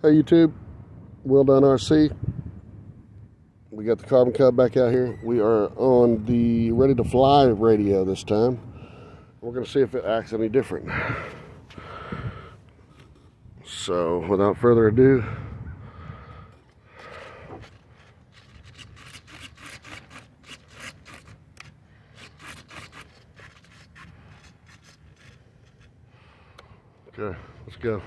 Hey YouTube, Will Dunn RC. We got the Carbon Cub back out here. We are on the Ready to Fly radio this time. We're going to see if it acts any different. So, without further ado, Okay, let's go.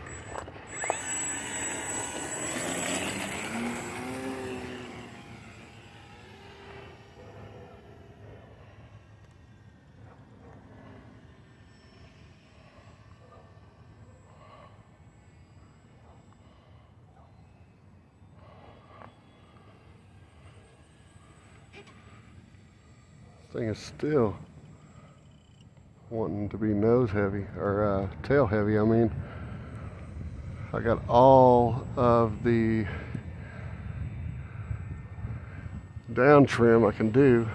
Thing is still wanting to be nose heavy or uh, tail heavy I mean. I got all of the down trim I can do.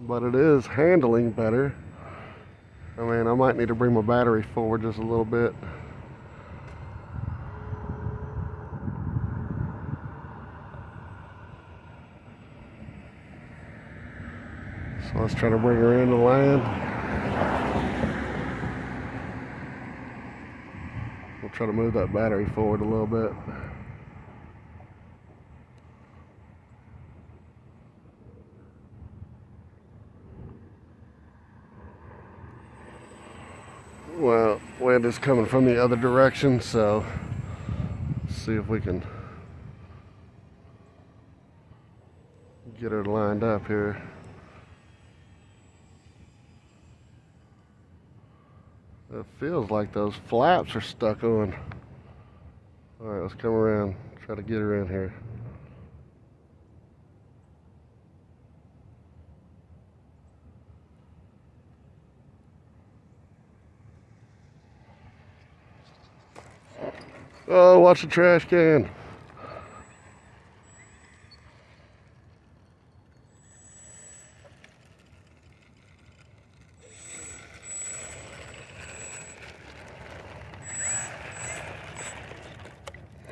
But it is handling better. I mean I might need to bring my battery forward just a little bit So let's try to bring her in to land. We'll try to move that battery forward a little bit. Well, wind is coming from the other direction, so see if we can get her lined up here. It feels like those flaps are stuck on. All right, let's come around, try to get in here. Oh, watch the trash can.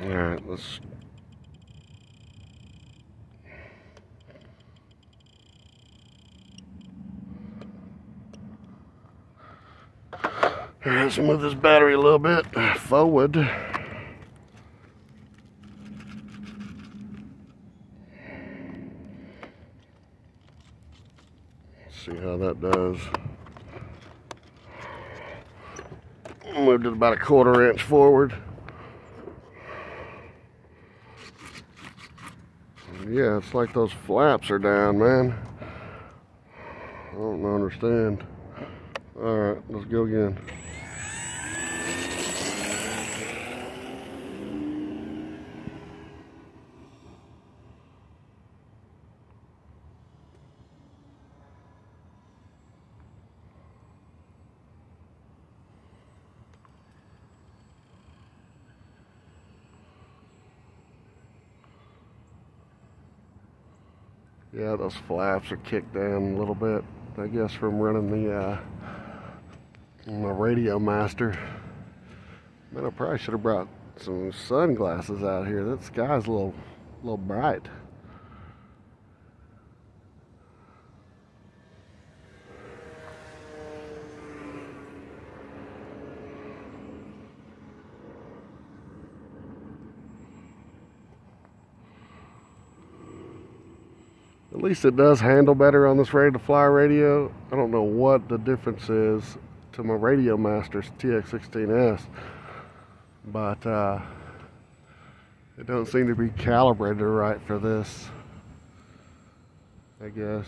All right, let's. Let's move this battery a little bit forward. see how that does. Moved it about a quarter inch forward. Yeah, it's like those flaps are down, man. I don't understand. All right, let's go again. Yeah, those flaps are kicked down a little bit. I guess from running the uh, my Radio Master. Man, I probably should have brought some sunglasses out here. That sky's a little, little bright. At least it does handle better on this ready to fly radio. I don't know what the difference is to my Radio Masters TX16S, but uh, it don't seem to be calibrated right for this, I guess.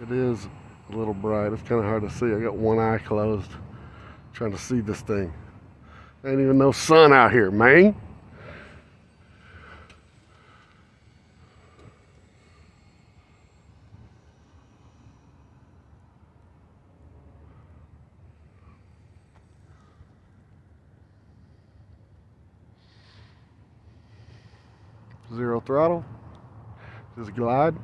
It is a little bright. It's kind of hard to see. I got one eye closed trying to see this thing. Ain't even no sun out here, man. Zero throttle, just glide.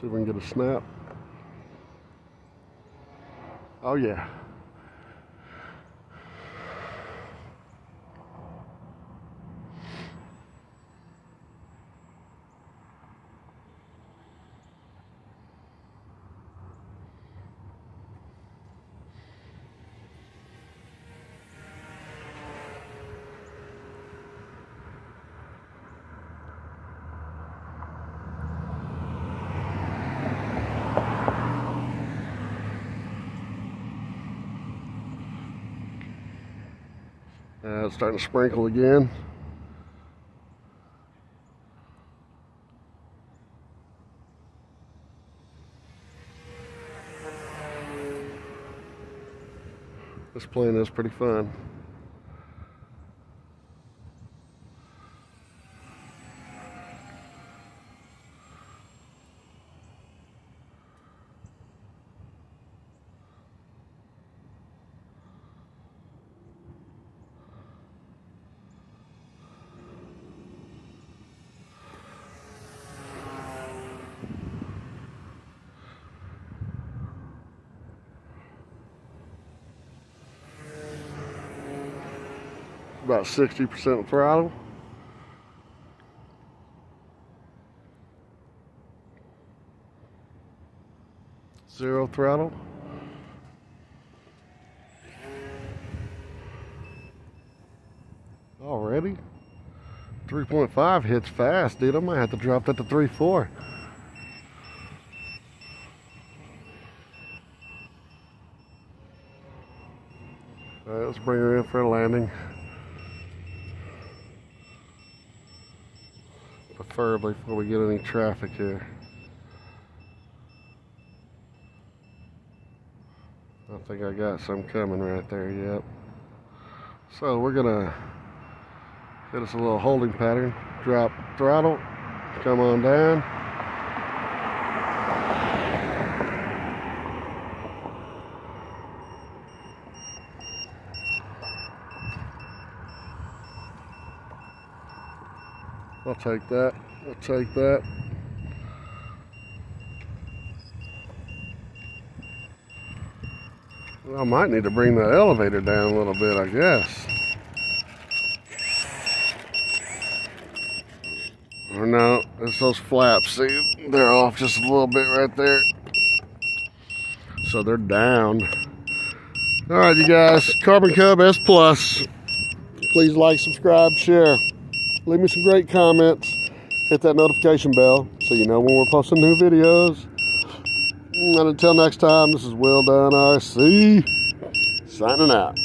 See if we can get a snap. Oh yeah. Uh, it's starting to sprinkle again. This plane is pretty fun. About 60% throttle. Zero throttle. Already? 3.5 hits fast, dude. I might have to drop that to 3.4. All right, let's bring her in for a landing. Before we get any traffic here. I think I got some coming right there, yep. So we're gonna hit us a little holding pattern, drop throttle, come on down. I'll take that. I'll take that. I might need to bring that elevator down a little bit, I guess. Or no, it's those flaps. See, they're off just a little bit right there. So they're down. All right, you guys. Carbon Cub S Plus. Please like, subscribe, share leave me some great comments. Hit that notification bell so you know when we're posting new videos. And until next time, this is Will Dunn RC signing out.